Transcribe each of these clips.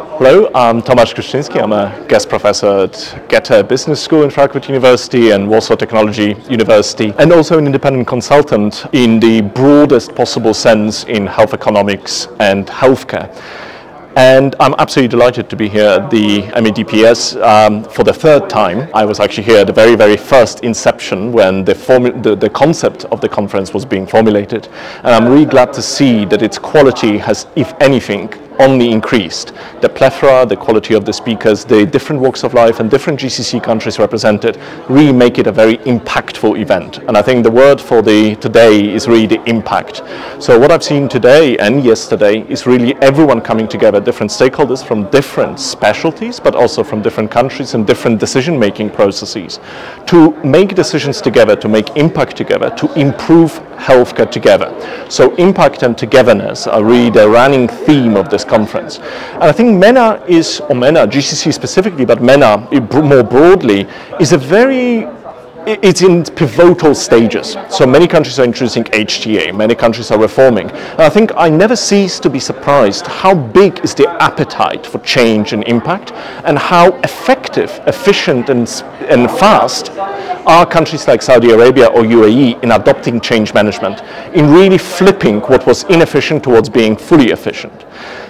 Hello, I'm Tomasz Kluszczynski. I'm a guest professor at Goethe Business School in Frankfurt University and Warsaw Technology University, and also an independent consultant in the broadest possible sense in health economics and healthcare. And I'm absolutely delighted to be here at the MEDPS um, for the third time. I was actually here at the very, very first inception when the, the, the, concept of the conference was being formulated. And I'm really glad to see that its quality has, if anything, only increased. The plethora, the quality of the speakers, the different walks of life and different GCC countries represented really make it a very impactful event. And I think the word for the today is really the impact. So what I've seen today and yesterday is really everyone coming together, different stakeholders from different specialties, but also from different countries and different decision-making processes to make decisions together, to make impact together, to improve healthcare together. So impact and togetherness are really the running theme of this conference. And I think MENA is, or MENA, GCC specifically, but MENA more broadly, is a very it's in pivotal stages. So many countries are introducing HTA, many countries are reforming. And I think I never cease to be surprised how big is the appetite for change and impact and how effective, efficient and, and fast are countries like Saudi Arabia or UAE in adopting change management, in really flipping what was inefficient towards being fully efficient.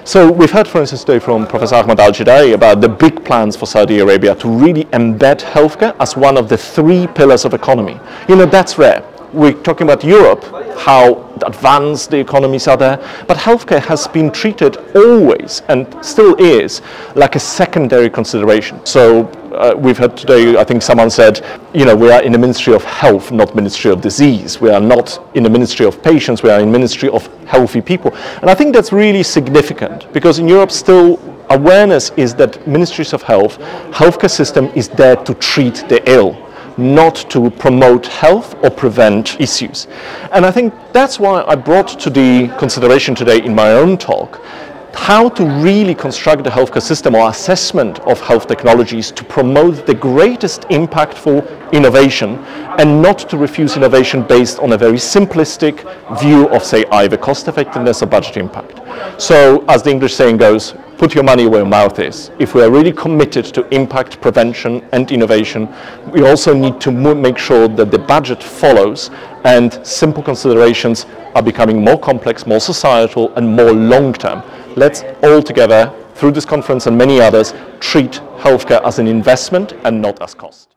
So we've heard, for instance, today from Professor Ahmad Al-Jedai about the big plans for Saudi Arabia to really embed healthcare as one of the three pillars of economy. You know, that's rare. We're talking about Europe, how advanced the economies are there, but healthcare has been treated always and still is like a secondary consideration. So uh, we've heard today, I think someone said, you know, we are in the Ministry of Health, not Ministry of Disease. We are not in the Ministry of Patients, we are in Ministry of Healthy People. And I think that's really significant because in Europe still awareness is that ministries of health, healthcare system is there to treat the ill not to promote health or prevent issues. And I think that's why I brought to the consideration today in my own talk how to really construct a healthcare system or assessment of health technologies to promote the greatest impactful innovation and not to refuse innovation based on a very simplistic view of say either cost effectiveness or budget impact. So as the English saying goes, put your money where your mouth is. If we are really committed to impact prevention and innovation, we also need to make sure that the budget follows and simple considerations are becoming more complex, more societal and more long-term let's all together, through this conference and many others, treat healthcare as an investment and not as cost.